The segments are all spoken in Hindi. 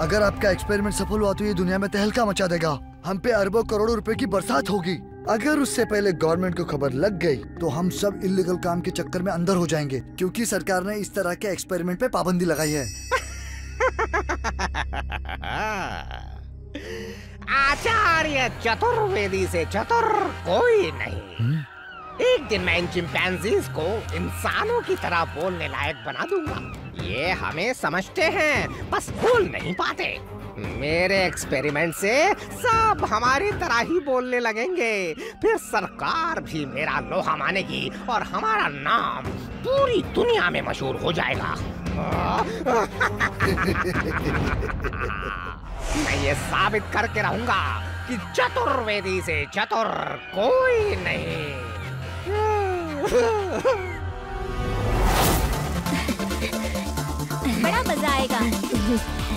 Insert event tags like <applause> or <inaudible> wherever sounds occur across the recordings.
अगर आपका एक्सपेरिमेंट सफल हुआ तो ये दुनिया में तहलका मचा देगा। हम पे अरबों करोड़ों रुपए की बरसात होगी। अगर उससे पहले गवर्नमेंट को खबर लग गई तो हम सब इलीगल काम के चक्कर में अंदर हो जाएँगे क्योंकि सरकार ने इस तरह के एक्सपेरिमेंट पे पाबंदी लगाई है। <laughs> आचार्य चतुर्वेदी से चतुर कोई नहीं। एक दिन मैं इन चिंपैंजीज को इंसानों की तरह बोलने लायक बना दूँगा। ये हमें समझते हैं। बस भूल नहीं पाते। मेरे एक्सपेरिमेंट से सब हमारी तरह ही बोलने लगेंगे। फिर सरकार भी मेरा लोहा मानेगी और हमारा नाम पूरी दुनिया में मशहूर हो जाएगा। मैं ये साबित करके रहूँगा कि चतुर्वेदी से चतुर कोई नहीं। बड़ा मज़ा आएगा। <laughs>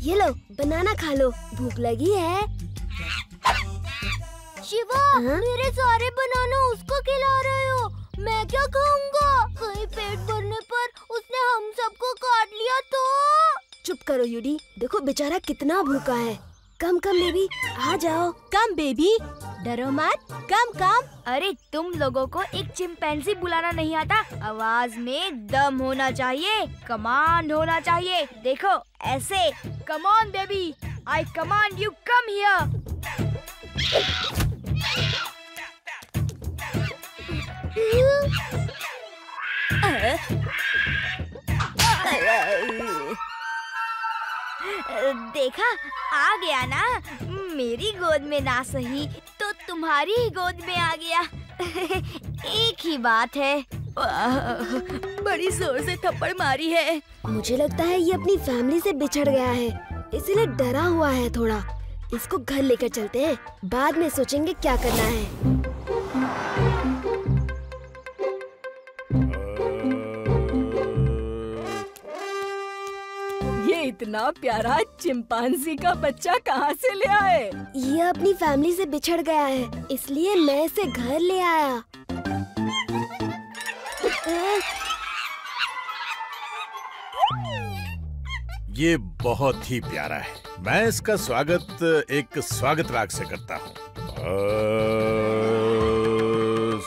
ये लो बनाना खा लो। भूख लगी है। शिवा हा? मेरे सारे बनाना उसको खिला रहे हो। मैं क्या खाऊँगा? कहीं पेट भरने पर उसने हम सबको काट लिया तो। चुप करो यूडी। देखो बेचारा कितना भूखा है। कम कम बेबी आ जाओ। Come baby. डरो मत। कम कम। अरे, तुम लोगों को एक चिंपैंजी बुलाना नहीं आता। आवाज़ में दम होना चाहिए, कमांड होना चाहिए। देखो, ऐसे। Come on baby I command you come here देखा, आ गया ना। मेरी गोद में ना सही। तुम्हारी ही गोद में आ गया। एक ही बात है। बड़ी ज़ोर से थप्पड़ मारी है। मुझे लगता है ये अपनी फैमिली से बिछड़ गया है। इसीलिए डरा हुआ है थोड़ा। इसको घर लेकर चलते हैं। बाद में सोचेंगे क्या करना है। इतना प्यारा चिंपांजी का बच्चा कहाँ से ले आए? ये अपनी फैमिली से बिछड़ गया है इसलिए मैं इसे घर ले आया। ये बहुत ही प्यारा है। मैं इसका स्वागत एक स्वागत राग से करता हूँ।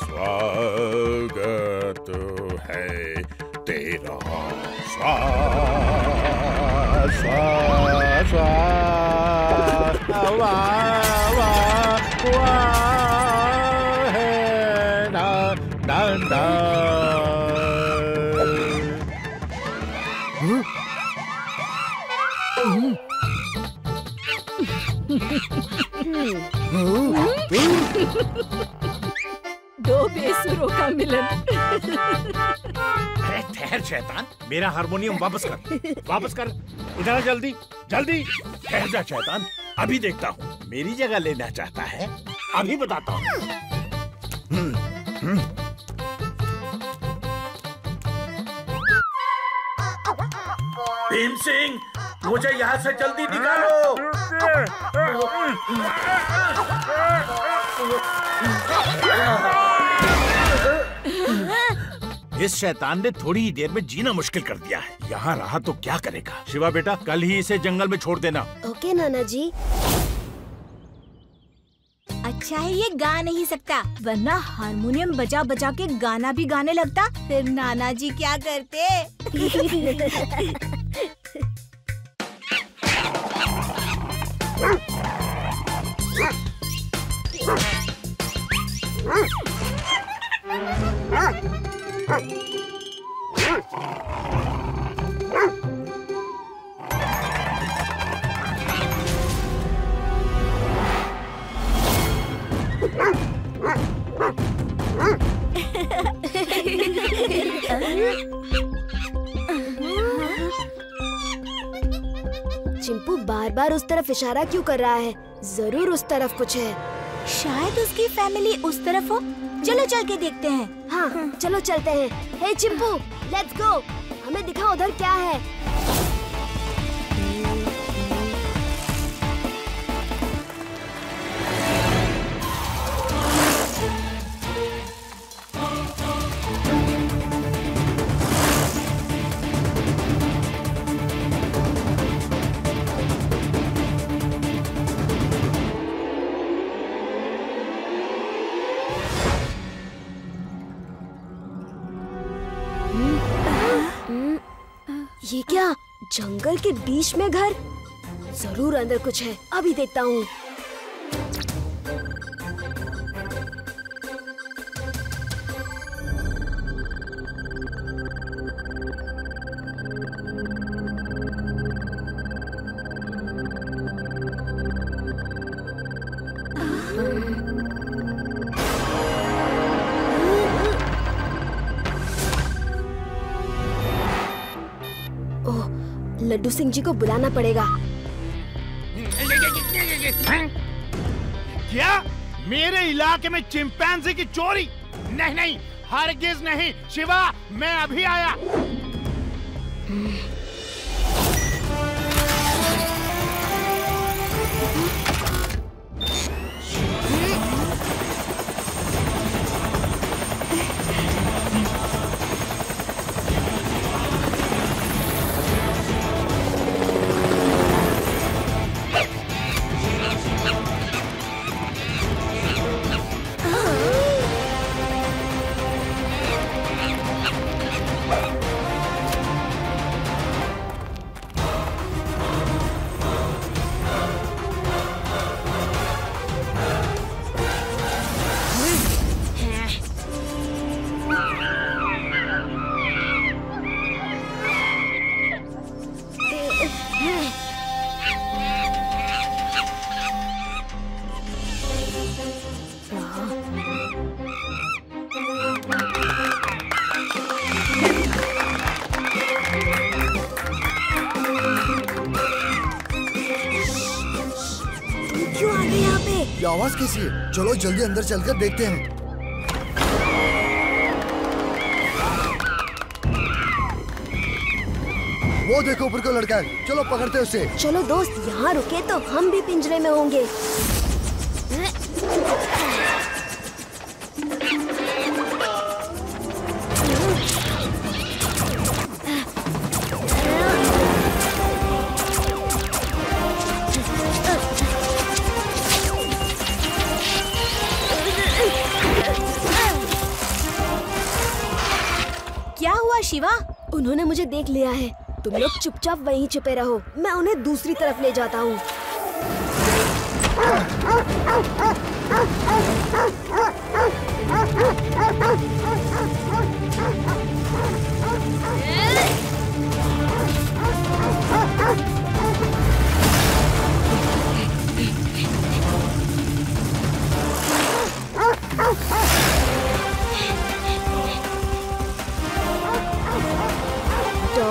स्वागत है तेरा स्वा स्वा स्वा वा वा वा है ना ना ना दो बेसुरों का मिलन। अरे ठहर, शैतान। मेरा हारमोनियम वापस कर। वापस कर। इधर जल्दी जल्दी। ठहर जा शैतान। अभी देखता हूँ। मेरी जगह लेना चाहता है। अभी बताता हूँ। भीम सिंह मुझे यहाँ से जल्दी निकालो। इस शैतान ने थोड़ी ही देर में जीना मुश्किल कर दिया है यहाँ रहा तो क्या करेगा शिवा बेटा कल ही इसे जंगल में छोड़ देना ओके नाना जी अच्छा है ये गा नहीं सकता वरना हारमोनियम बजा बजा के गाना भी गाने लगता फिर नाना जी क्या करते चिंपू बार बार उस तरफ़ इशारा क्यों कर रहा है? ज़रूर उस तरफ़ कुछ है। शायद उसकी फैमिली उस तरफ़ हो। चलो चल के देखते हैं। हाँ चलो चलते हैं। हे चिंपू लेट्स गो हमें दिखा उधर क्या है। ये क्या? जंगल के बीच में घर? ज़रूर अंदर कुछ है। अभी देखता हूँ। जी को बुलाना पड़ेगा। क्या? मेरे इलाके में चिंपैंजी की चोरी? नहीं नहीं हरगिज नहीं। शिवा मैं अभी आया। कैसी है चलो जल्दी अंदर चलकर देखते हैं। वो देखो ऊपर का लड़का है। चलो पकड़ते उसे। चलो दोस्त, यहाँ रुके तो हम भी पिंजरे में होंगे। शिवा, उन्होंने मुझे देख लिया है। तुम लोग चुपचाप वहीं छुपे रहो। मैं उन्हें दूसरी तरफ़ ले जाता हूँ।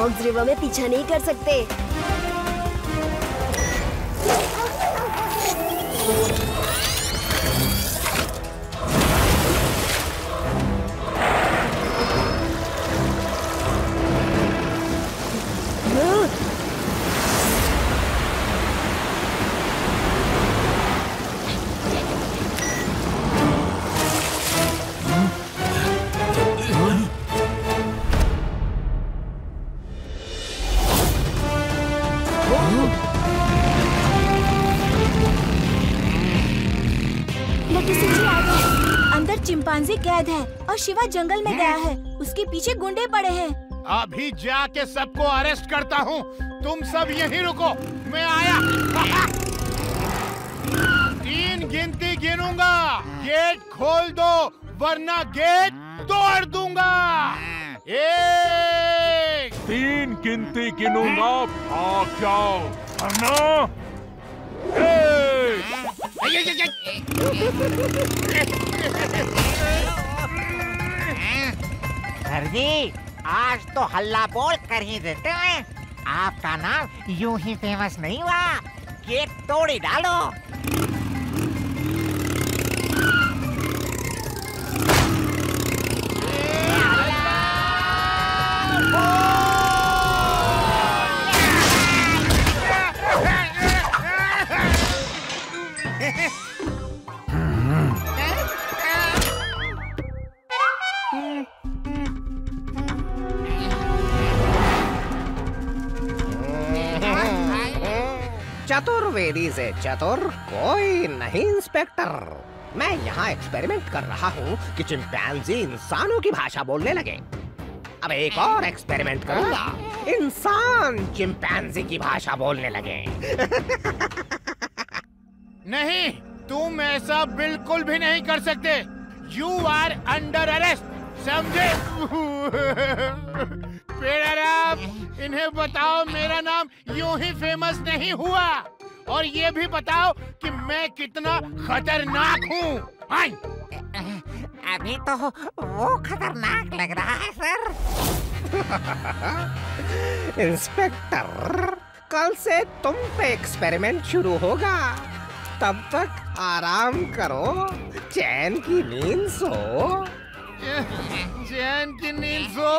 डॉग्स रिवर में पीछा नहीं कर सकते। कैद है और शिवा जंगल में गया है। उसके पीछे गुंडे पड़े हैं। अभी जाके सबको अरेस्ट करता हूँ। तुम सब यहीं रुको। मैं आया। <laughs> तीन गिनती गिनूँगा। गेट खोल दो वरना गेट तोड़ दूँगा। एक। तीन गिनती गिनूँगा। भाग जाओ। वरना <laughs> एक। <laughs> सर जी आज तो हल्ला बोल कर ही देते हैं। आपका नाम यूँ ही फ़ेमस नहीं हुआ। केक तोड़ी डालो। चतुर्वेदी से चतुर कोई नहीं, इंस्पेक्टर। मैं यहाँ एक्सपेरिमेंट कर रहा हूँ कि चिंपैंजी इंसानों की भाषा बोलने लगे। अब एक और एक्सपेरिमेंट करूँगा। इंसान चिंपैंजी की भाषा बोलने लगे। <laughs> नहीं, तुम ऐसा बिल्कुल भी नहीं कर सकते। यू आर अंडर अरेस्ट समझे? <laughs> इन्हें बताओ मेरा नाम यूँ ही फ़ेमस नहीं हुआ। और ये भी बताओ कि मैं कितना खतरनाक हूँ। अभी तो वो खतरनाक लग रहा है सर। <laughs> इंस्पेक्टर कल से तुम पे एक्सपेरिमेंट शुरू होगा। तब तक आराम करो। चैन की नींद सो। चैन की नींद सो?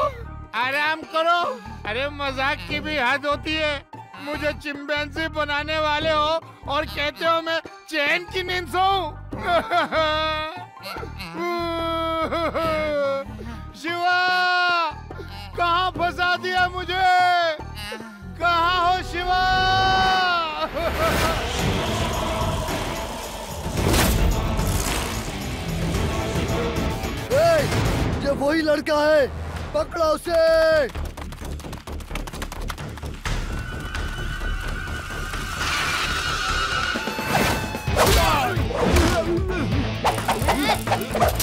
आराम करो। अरे मज़ाक की भी हद होती है। मुझे चिंपैंजी बनाने वाले हो और कहते हो मैं चैन की नींद सो शिवा कहाँ फंसा दिया मुझे? कहाँ हो शिवा? ए, ये वही लड़का है पकड़ो उसे। Hey!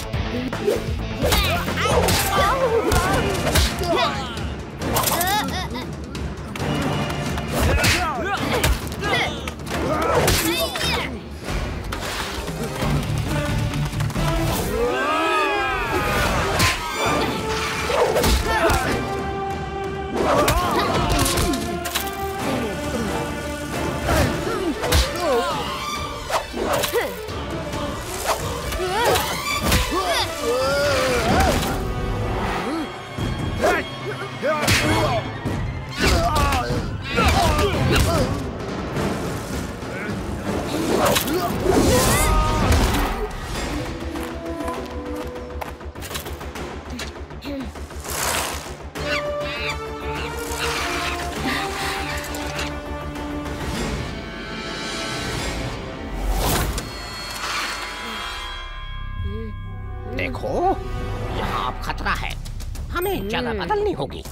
जगह बदलनी होगी।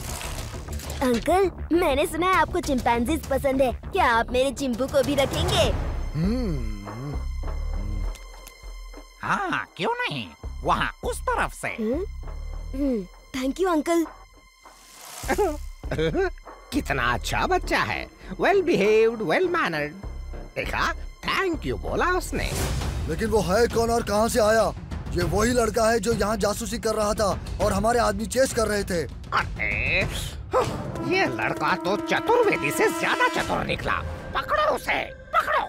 अंकल मैंने सुना है आपको चिंपैंजीज पसंद है। क्या आप मेरे चिंपू को भी रखेंगे? हम्म, हाँ क्यों नहीं? वहाँ उस तरफ़ से। थैंक यू अंकल कितना अच्छा बच्चा है। वेल बिहेव्ड वेल मैनर्ड देखा थैंक यू बोला उसने। लेकिन वो है कौन और कहाँ से आया? ये वही लड़का है जो यहाँ जासूसी कर रहा था और हमारे आदमी चेस कर रहे थे। अरे ये लड़का तो चतुर्वेदी से ज़्यादा चतुर निकला। पकड़ो उसे पकड़ो।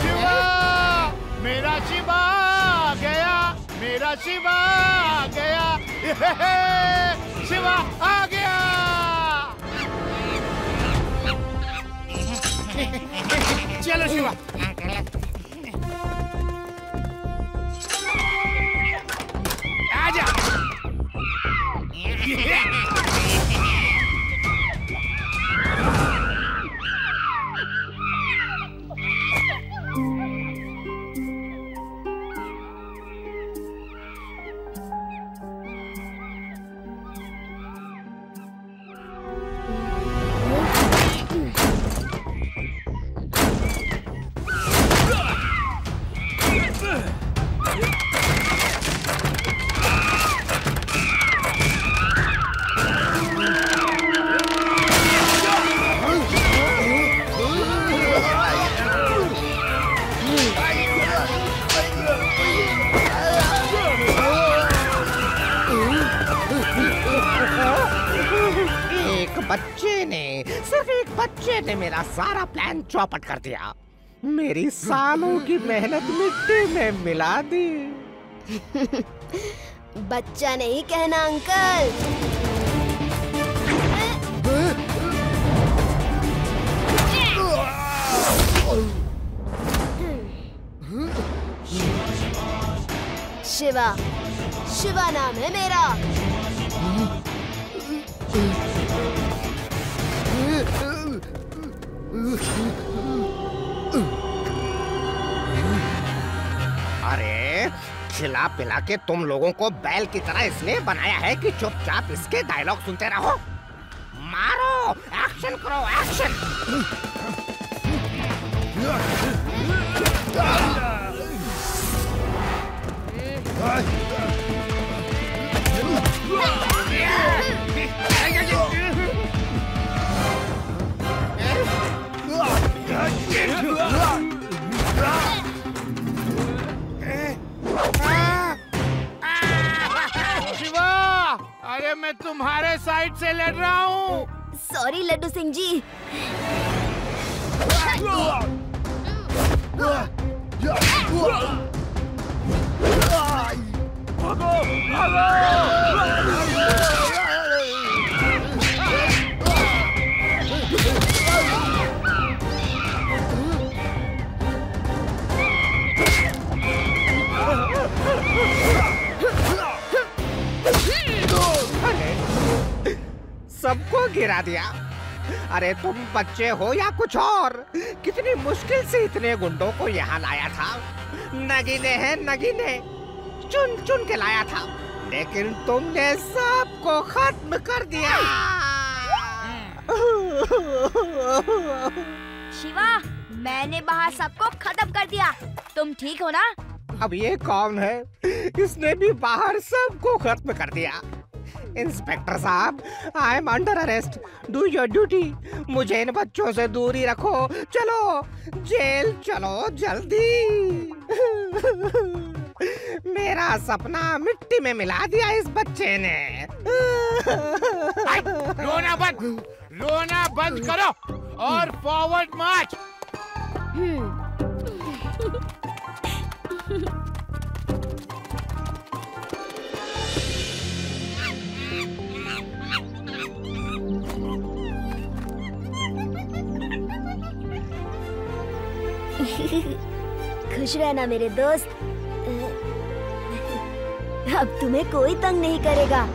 शिवा मेरा शिवा गया मेरा शिवा आ गया। शिवा आ गया। चलो शिवा। एक बच्चे ने, सिर्फ़ एक बच्चे ने मेरा सारा प्लान चौपट कर दिया। मेरी सालों की मेहनत मिट्टी में मिला दी। बच्चा नहीं कहना, अंकल। शिवा शिवा नाम है मेरा। अरे खिला पिला के तुम लोगों को बैल की तरह इसलिए बनाया है कि चुपचाप इसके डायलॉग सुनते रहो मारो एक्शन करो एक्शन शिवा अरे मैं तुम्हारे साइड से लड़ रहा हूँ। सॉरी लड्डू सिंह जी। सबको गिरा दिया। अरे तुम बच्चे हो या कुछ और? कितनी मुश्किल से इतने गुंडों को यहाँ लाया था। नगीने हैं नगीने। चुन चुन के लाया था। लेकिन तुमने सबको खत्म कर दिया। शिवा मैंने बाहर सबको खत्म कर दिया। तुम ठीक हो ना? अब ये कौन है? इसने भी बाहर सबको खत्म कर दिया। इंस्पेक्टर साहब I am under arrest do your duty मुझे इन बच्चों से दूरी रखो। चलो। जेल चलो जल्दी। मेरा सपना मिट्टी में मिला दिया इस बच्चे ने। रोना बंद। रोना बंद करो और फॉरवर्ड मार्च <laughs> खुश रहना मेरे दोस्त। <laughs> अब तुम्हें कोई तंग नहीं करेगा।